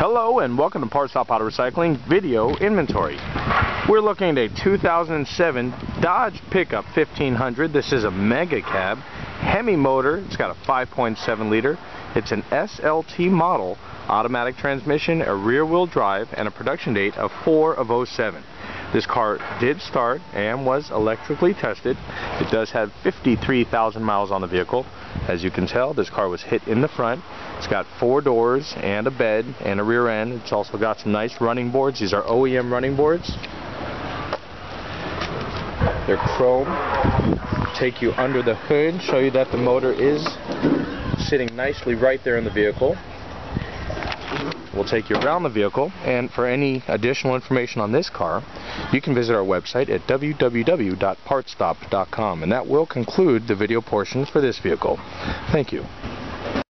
Hello and welcome to Partstop Auto Recycling video inventory. We're looking at a 2007 Dodge Pickup 1500. This is a mega cab, Hemi motor. It's got a 5.7 liter. It's an SLT model, automatic transmission, a rear wheel drive, and a production date of 4 of 07. This car did start and was electrically tested. It does have 53,000 miles on the vehicle. As you can tell, this car was hit in the front. It's got four doors and a bed and a rear end. It's also got some nice running boards. These are OEM running boards. They're chrome. Take you under the hood, show you that the motor is sitting nicely right there in the vehicle. We'll take you around the vehicle, and for any additional information on this car, you can visit our website at www.partstop.com, and that will conclude the video portion for this vehicle. Thank you.